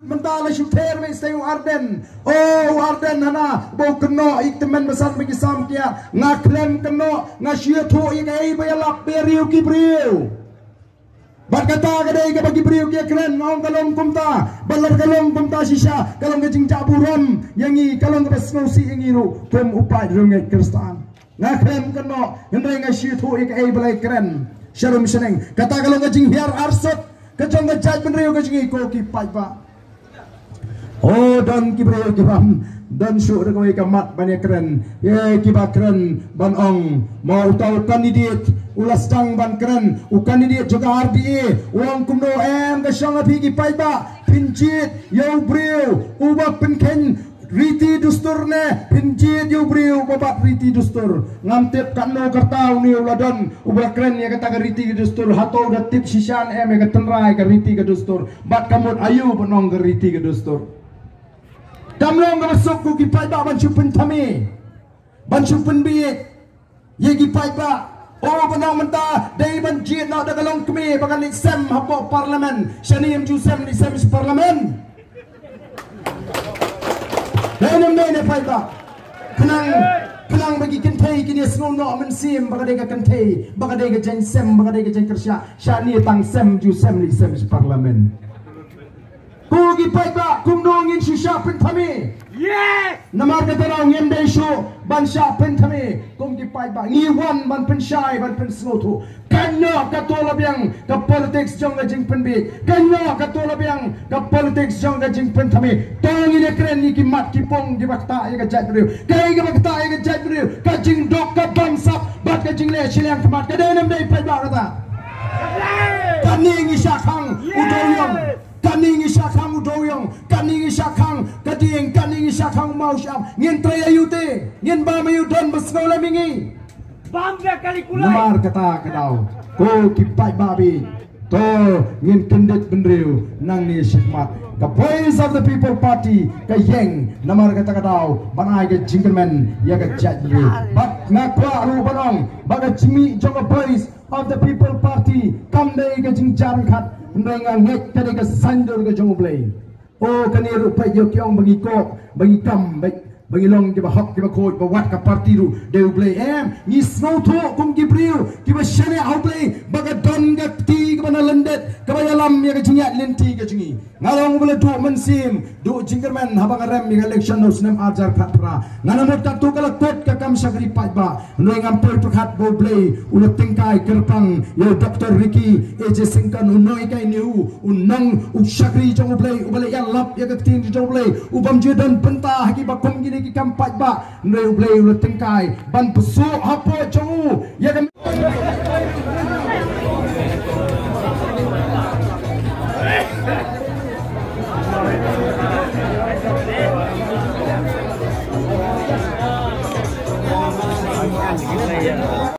mentala shuther me stay arden. Oh arden hana bo keno ik temen besar me kisam kia. Nga klem keno nga shia tho ik ei ba lap be ki briu Bat kata ke bagi beriu kia keren ngong kalong kumta balar kalong kumta sisa kalong ke jingja buram yang i kalong ke besnosi yang i ru. Kem upai rungai kristan. Nga krem keno hendai nga shi thu ik ei balai keren sharum seneng kata kalong ke jing hiar arsot ke jong ke jaj benriu ke jing ko ki pai pa Oh dan ki beriu ki pam dan syuk dah kawai kamat banyak keren. Ye kiba keren ban ong. Mau tahu kandidat ulas tang ban keren. U kandidat juga RDA uang kumno em ke syang api ki pai ba. Pincit yo briu. Uba pinken riti dustur ne. Pincit yo briu. Babat riti dustur. Ngamtip kanno kertau ni uladon ubra keren ya kata ke riti dustur. Hato da tip sisyan em ke tenrai ke riti ke dustur. Bat kamut ayu penong ke riti ke dustur Damlong ka masuk ko gipay ba ban chupen tami. Ban chupen bi. Ye gipay ba. O banang menta dai ban jit na da galong kmi bagan ni sem hapo parliament. Shani em ju sem ni sem parliament. Dai nam nei ne pay ba. Kenang kenang bagi kentai kini snow no men sim bagadai ka kentai bagadai ka jen sem bagadai ka jen kersya. Shani tang sem ju sem ni sem parliament. Kugi paika kumdongin shisha pentami. Yes. Namar kata ngem dai sho ban sha pentami. Kugi paika ni wan ban pen shai ban pen slotu. Kanyo katola biang ka politics jong ga jing pen bi. Kanyo katola biang ka politics jong ga jing pentami. Tongi ne kren ni ki mat ki pong di bakta ya ga jat riu. Kai ga bakta ya ga jat riu. Ka jing dok ka bang sap bat ka jing le chilang kemat ka dai nam dai paika kata. Kaning isakang udoyong kaning isya kang udoyong kaning isya kang kadieng kaning isya kang mausyam. Ngin traya yute ngin ba mayu don masnola mingi bangga kali kulai. Namar kata kadau ko kipai babi. To ngin kendet benriu. Nang ni shikmat the voice of the people party ka yeng. Namar kata kadau banai ke jingleman ya ka jadli but ngakwa ru banong. Baga jimi jonga voice of the people party. Kam dei ke jingjar khat Mereka ngek tadi ke sandur ke jong play. Oh kani rupai yo kyong bagi kok bagi kam bagi bagi long ke bahak ke bakoi bawat ke parti ru de play em ni snow to kum ki priu ya ke jingat lenti ke jingi ngalong bole du men sim du jingerman haba rem ya election no snem ajar phat pra. Ngana mot ka tu kala tot ka kam sagri pai ba. No ngam per prakhat bo play ulo tingkai kerpang. Yo dr ricky eje singkan unoi kai niu unang u sagri jong play u bale ya lap ya ke tin jong play u bam je don penta haki ba kum gini ki kampat ba. Noi play ulo tingkai ban pesu hapo jong ya kan